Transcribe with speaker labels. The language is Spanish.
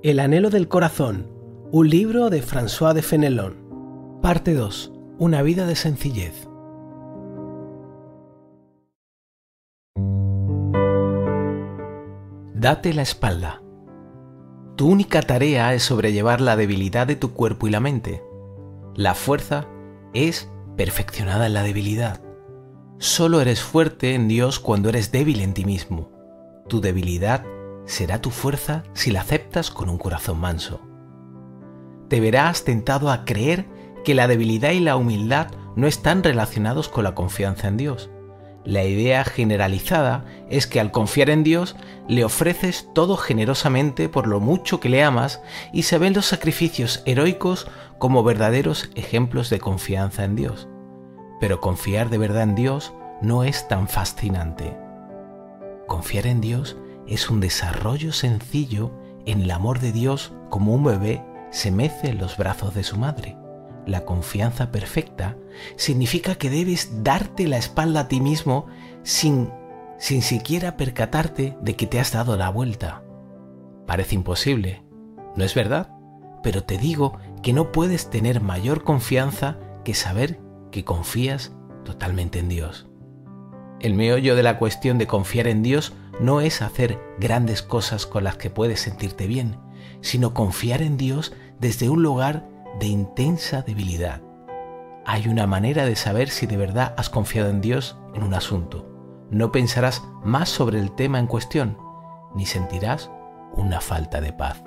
Speaker 1: El anhelo del corazón, un libro de François de Fenelon. Parte 2. Una vida de sencillez. Date la espalda. Tu única tarea es sobrellevar la debilidad de tu cuerpo y la mente. La fuerza es perfeccionada en la debilidad. Solo eres fuerte en Dios cuando eres débil en ti mismo. Tu debilidad será tu fuerza si la aceptas con un corazón manso. Te verás tentado a creer que la debilidad y la humildad no están relacionados con la confianza en Dios. La idea generalizada es que al confiar en Dios le ofreces todo generosamente por lo mucho que le amas y se ven los sacrificios heroicos como verdaderos ejemplos de confianza en Dios. Pero confiar de verdad en Dios no es tan fascinante. Confiar en Dios es un desarrollo sencillo en el amor de Dios como un bebé se mece en los brazos de su madre. La confianza perfecta significa que debes darte la espalda a ti mismo sin, sin siquiera percatarte de que te has dado la vuelta. Parece imposible, ¿no es verdad? Pero te digo que no puedes tener mayor confianza que saber que confías totalmente en Dios. El meollo de la cuestión de confiar en Dios no es hacer grandes cosas con las que puedes sentirte bien, sino confiar en Dios desde un lugar de intensa debilidad. Hay una manera de saber si de verdad has confiado en Dios en un asunto. No pensarás más sobre el tema en cuestión, ni sentirás una falta de paz.